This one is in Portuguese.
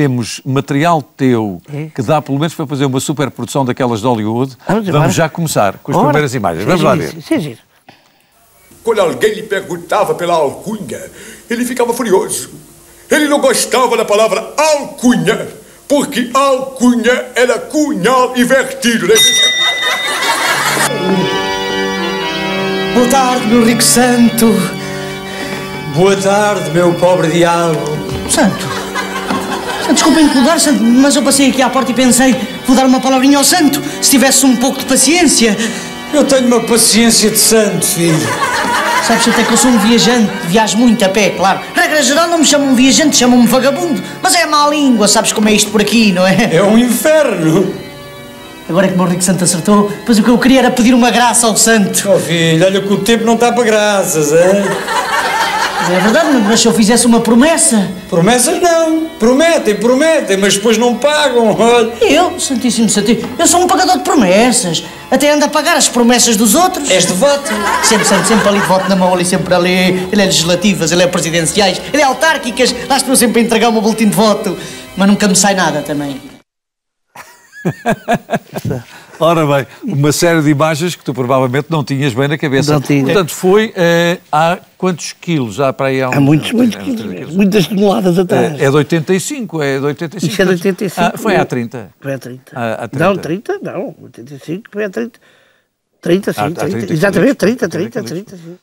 temos material teu É. que dá pelo menos para fazer uma superprodução daquelas de Hollywood. Vamos Vamos, já começar com as Ora, primeiras imagens. sim, Vamos lá sim, ver. sim, sim, sim. Quando alguém lhe perguntava pela alcunha, ele ficava furioso. Ele não gostava da palavra alcunha, porque alcunha era cunhal invertido, né? Boa tarde, meu rico santo. Boa tarde, meu pobre diabo. Santo. Santo, desculpa incomodar, santo, mas eu passei aqui à porta e pensei, vou dar uma palavrinha ao santo, se tivesse um pouco de paciência. Eu tenho uma paciência de santo, filho. Sabes até que eu sou um viajante, viajo muito a pé, claro. Regra geral não me chamam viajante, chamam-me vagabundo. Mas é má língua, sabes como é isto por aqui, não é? É um inferno. Agora que o rico santo acertou, pois o que eu queria era pedir uma graça ao santo. Oh, filho, olha que o tempo não está para graças, hein? É verdade, mas se eu fizesse uma promessa... Promessas não. Prometem, prometem, mas depois não pagam, olha. Eu, Santíssimo Santíssimo, eu sou um pagador de promessas. Até ando a pagar as promessas dos outros. És devoto. Sempre, sempre, sempre ali de voto na mão, ali sempre ali. Ele é legislativas, ele é presidenciais, ele é autárquicas. Lá estou sempre a entregar o meu boletim de voto. Mas nunca me sai nada também. Ora bem, uma série de imagens que tu provavelmente não tinhas bem na cabeça. Não tinha. Portanto, foi eh, há quantos quilos? Há para aí há, um, Há muitos, muitos, é, quilos, muitas toneladas atrás. É, é de 85, é de 85. Isso é de 85. Ah, foi há 30. Foi há 30. Há- há 30. Não, 30, não. 85 foi há 30. 30, sim, Há- há 30. 30 Exatamente, quilos. 30, 30 30, quilos. 30, sim.